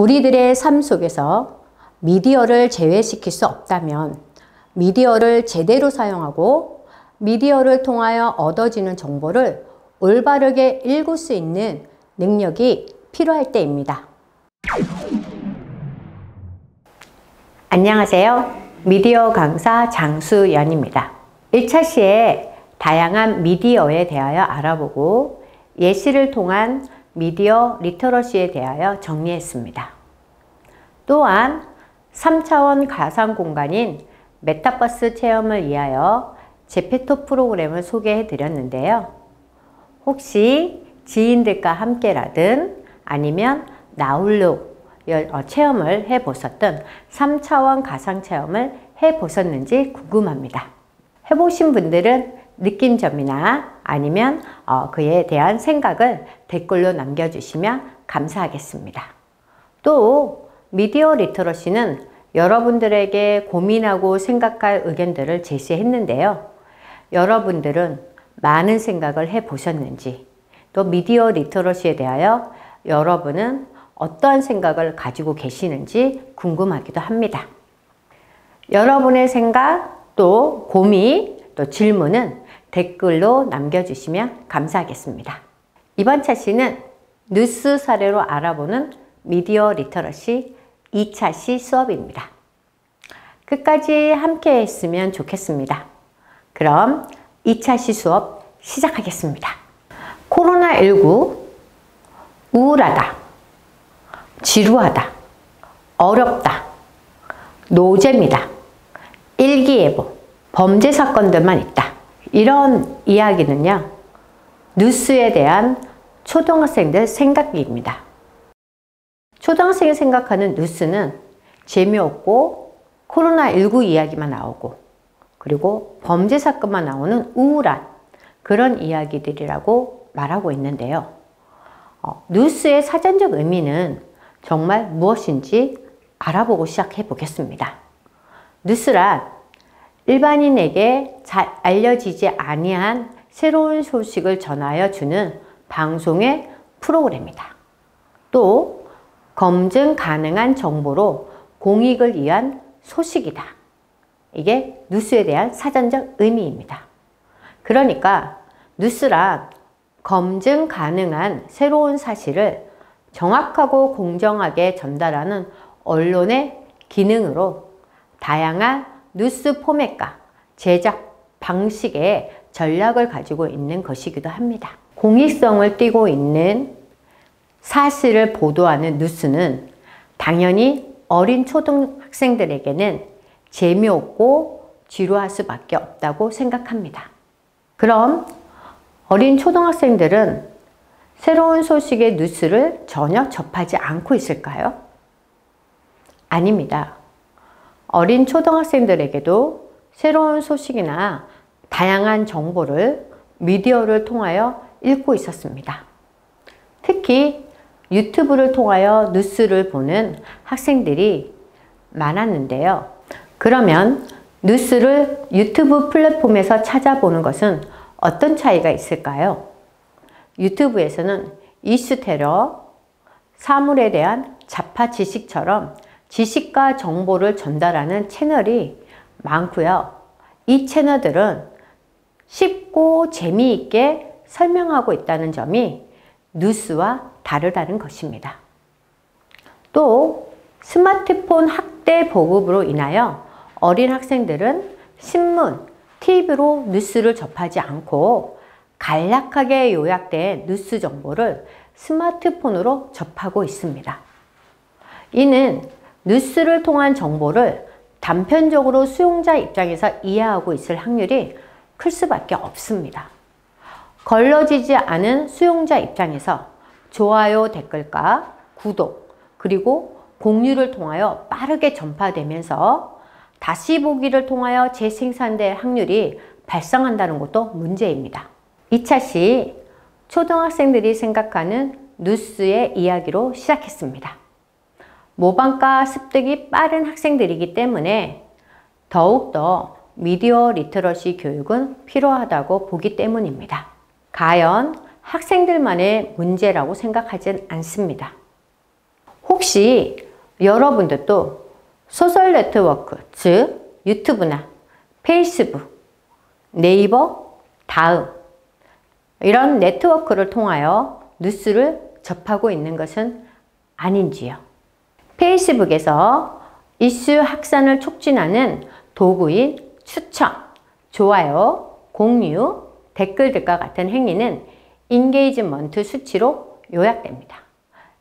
우리들의 삶 속에서 미디어를 제외시킬 수 없다면 미디어를 제대로 사용하고 미디어를 통하여 얻어지는 정보를 올바르게 읽을 수 있는 능력이 필요할 때입니다. 안녕하세요. 미디어 강사 장수연입니다. 1차 시에 다양한 미디어에 대하여 알아보고 예시를 통한 미디어 literacy에 대하여 정리했습니다. 또한 3차원 가상 공간인 메타버스 체험을 위하여 제페토 프로그램을 소개해 드렸는데요. 혹시 지인들과 함께라든 아니면 나홀로 어, 체험을 해 보셨던 3차원 가상 체험을 해 보셨는지 궁금합니다. 해보신 분들은 느낀 점이나 아니면 어, 그에 대한 생각을 댓글로 남겨주시면 감사하겠습니다. 또 미디어 리터러시는 여러분들에게 고민하고 생각할 의견들을 제시했는데요. 여러분들은 많은 생각을 해 보셨는지 또 미디어 리터러시에 대하여 여러분은 어떠한 생각을 가지고 계시는지 궁금하기도 합니다. 여러분의 생각 또 고민 또 질문은 댓글로 남겨주시면 감사하겠습니다. 이번 차시는 뉴스 사례로 알아보는 미디어 리터러시 2차시 수업입니다. 끝까지 함께 했으면 좋겠습니다. 그럼 2차시 수업 시작하겠습니다. 코로나19 우울하다 지루하다 어렵다 노잼이다 일기예보 범죄 사건들만 있다 이런 이야기는요 뉴스에 대한 초등학생들 생각입니다 초등학생이 생각하는 뉴스는 재미없고 코로나19 이야기만 나오고 그리고 범죄 사건만 나오는 우울한 그런 이야기들이라고 말하고 있는데요. 어, 뉴스의 사전적 의미는 정말 무엇인지 알아보고 시작해 보겠습니다. 뉴스란 일반인에게 잘 알려지지 아니한 새로운 소식을 전하여 주는 방송의 프로그램이다. 또 검증 가능한 정보로 공익을 위한 소식이다. 이게 뉴스에 대한 사전적 의미입니다. 그러니까 뉴스란 검증 가능한 새로운 사실을 정확하고 공정하게 전달하는 언론의 기능으로 다양한 뉴스 포맷과 제작 방식의 전략을 가지고 있는 것이기도 합니다. 공익성을 띠고 있는 사실을 보도하는 뉴스는 당연히 어린 초등학생들에게는 재미없고 지루할 수밖에 없다고 생각합니다. 그럼 어린 초등학생들은 새로운 소식의 뉴스를 전혀 접하지 않고 있을까요? 아닙니다. 어린 초등학생들에게도 새로운 소식이나 다양한 정보를 미디어를 통하여 읽고 있었습니다. 특히 유튜브를 통하여 뉴스를 보는 학생들이 많았는데요. 그러면 뉴스를 유튜브 플랫폼에서 찾아보는 것은 어떤 차이가 있을까요? 유튜브에서는 이슈 테러, 사물에 대한 자파 지식처럼 지식과 정보를 전달하는 채널이 많고요. 이 채널들은 쉽고 재미있게 설명하고 있다는 점이 뉴스와 다르다는 것입니다. 또 스마트폰 학대 보급으로 인하여 어린 학생들은 신문, TV로 뉴스를 접하지 않고 간략하게 요약된 뉴스 정보를 스마트폰으로 접하고 있습니다. 이는 뉴스를 통한 정보를 단편적으로 수용자 입장에서 이해하고 있을 확률이 클 수밖에 없습니다. 걸러지지 않은 수용자 입장에서 좋아요 댓글과 구독 그리고 공유를 통하여 빠르게 전파되면서 다시 보기를 통하여 재생산될 확률이 발생한다는 것도 문제입니다. 2차 시 초등학생들이 생각하는 뉴스의 이야기로 시작했습니다. 모방과 습득이 빠른 학생들이기 때문에 더욱더 미디어 literacy 교육은 필요하다고 보기 때문입니다. 과연 학생들만의 문제라고 생각하진 않습니다. 혹시 여러분들도 소셜 네트워크, 즉 유튜브나 페이스북, 네이버, 다음 이런 네트워크를 통하여 뉴스를 접하고 있는 것은 아닌지요. 페이스북에서 이슈 확산을 촉진하는 도구인 추천, 좋아요, 공유, 댓글들과 같은 행위는 engagement 수치로 요약됩니다.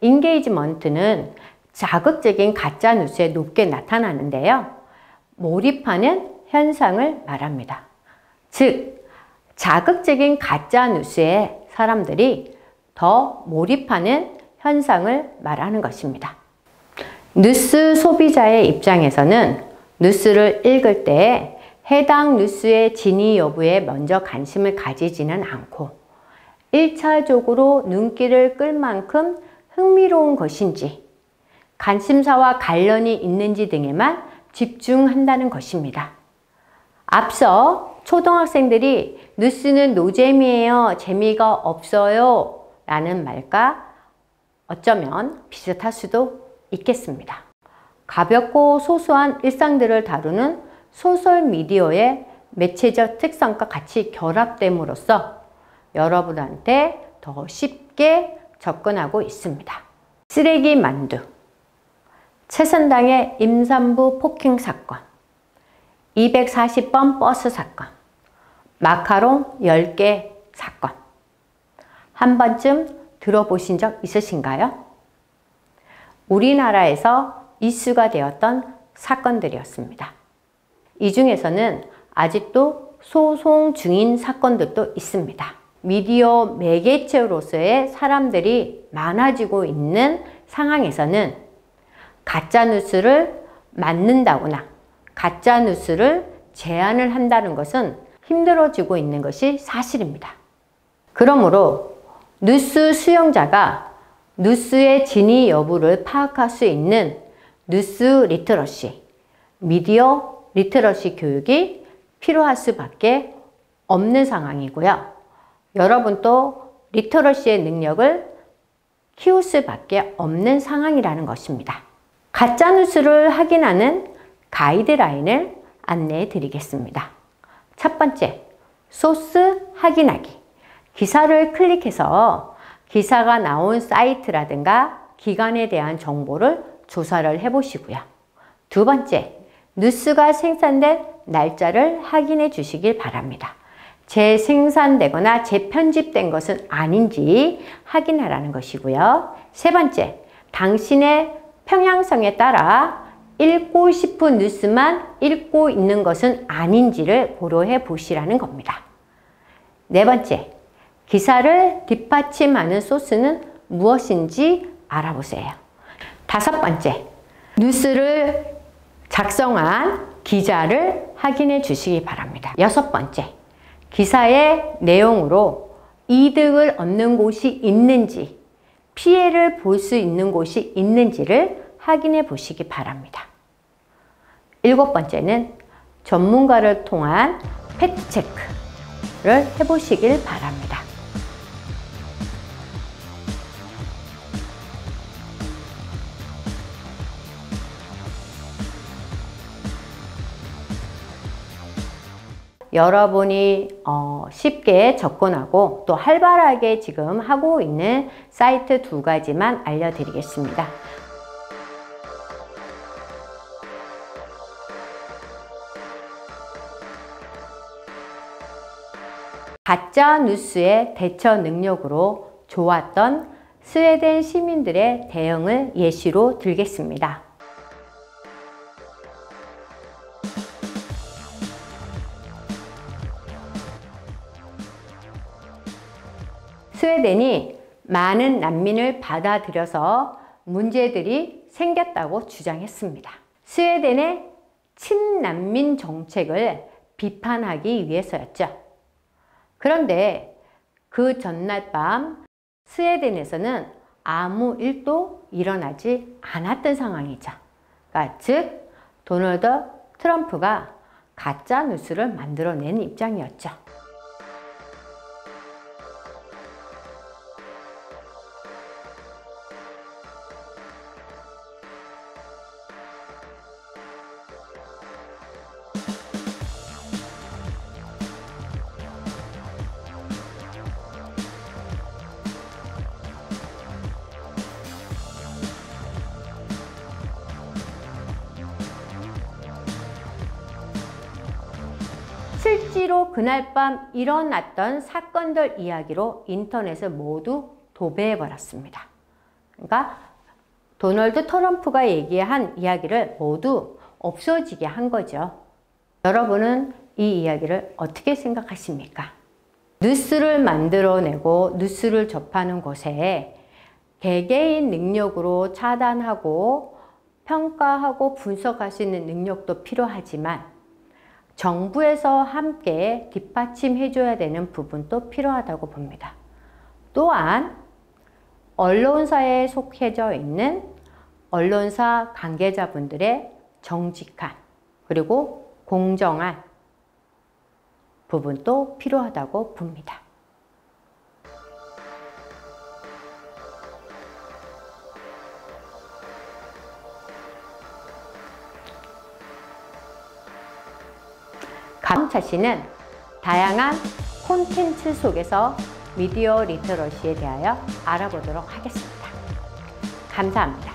engagement는 자극적인 가짜 뉴스에 높게 나타나는데요. 몰입하는 현상을 말합니다. 즉, 자극적인 가짜 뉴스에 사람들이 더 몰입하는 현상을 말하는 것입니다. 뉴스 소비자의 입장에서는 뉴스를 읽을 때 해당 뉴스의 진위 여부에 먼저 관심을 가지지는 않고 1차적으로 눈길을 끌 만큼 흥미로운 것인지 관심사와 관련이 있는지 등에만 집중한다는 것입니다. 앞서 초등학생들이 뉴스는 노잼이에요. 재미가 없어요. 라는 말과 어쩌면 비슷할 수도 있겠습니다. 가볍고 소소한 일상들을 다루는 소셜미디어의 매체적 특성과 같이 결합됨으로써 여러분한테 더 쉽게 접근하고 있습니다. 쓰레기 만두, 최선당의 임산부 폭행 사건, 240번 버스 사건, 마카롱 10개 사건. 한 번쯤 들어보신 적 있으신가요? 우리나라에서 이슈가 되었던 사건들이었습니다. 이 중에서는 아직도 소송 중인 사건들도 있습니다. 미디어 매개체로서의 사람들이 많아지고 있는 상황에서는 가짜뉴스를 맞는다거나 가짜뉴스를 제한을 한다는 것은 힘들어지고 있는 것이 사실입니다. 그러므로 뉴스 수용자가 뉴스의 진위 여부를 파악할 수 있는 뉴스 literacy, 미디어 literacy 교육이 필요할 수밖에 없는 상황이고요. 여러분도 literacy의 능력을 키울 수밖에 없는 상황이라는 것입니다. 가짜뉴스를 확인하는 가이드라인을 안내해 드리겠습니다. 첫 번째, 소스 확인하기. 기사를 클릭해서 기사가 나온 사이트라든가 기관에 대한 정보를 조사를 해보시고요. 두 번째, 뉴스가 생산된 날짜를 확인해 주시길 바랍니다. 재생산되거나 재편집된 것은 아닌지 확인하라는 것이고요. 세 번째, 당신의 평양성에 따라 읽고 싶은 뉴스만 읽고 있는 것은 아닌지를 고려해 보시라는 겁니다. 네 번째, 기사를 뒷받침하는 소스는 무엇인지 알아보세요. 다섯 번째, 뉴스를 작성한 기자를 확인해 주시기 바랍니다. 여섯 번째, 기사의 내용으로 이득을 얻는 곳이 있는지, 피해를 볼 수 있는 곳이 있는지를 확인해 보시기 바랍니다. 일곱 번째는 전문가를 통한 팩트체크를 해보시길 바랍니다. 여러분이 어 쉽게 접근하고 또 활발하게 지금 하고 있는 사이트 두 가지만 알려드리겠습니다. 가짜 뉴스의 대처 능력으로 좋았던 스웨덴 시민들의 대응을 예시로 들겠습니다. 많은 난민을 받아들여서 문제들이 생겼다고 주장했습니다. 스웨덴의 친난민 정책을 비판하기 위해서였죠. 그런데 그 전날 밤 스웨덴에서는 아무 일도 일어나지 않았던 상황이죠. 그러니까 즉 도널드 트럼프가 가짜 뉴스를 만들어낸 입장이었죠. 실제로 그날 밤 일어났던 사건들 이야기로 인터넷을 모두 도배해버렸습니다. 그러니까 도널드 트럼프가 얘기한 이야기를 모두 없어지게 한 거죠. 여러분은 이 이야기를 어떻게 생각하십니까? 뉴스를 만들어내고 뉴스를 접하는 곳에 개개인 능력으로 차단하고 평가하고 분석할 수 있는 능력도 필요하지만 정부에서 함께 뒷받침해 줘야 되는 부분도 필요하다고 봅니다. 또한 언론사에 속해져 있는 언론사 관계자분들의 정직한 그리고 공정한 부분도 필요하다고 봅니다. 감차 씨는 다양한 콘텐츠 속에서 미디어 리터러시에 대하여 알아보도록 하겠습니다. 감사합니다.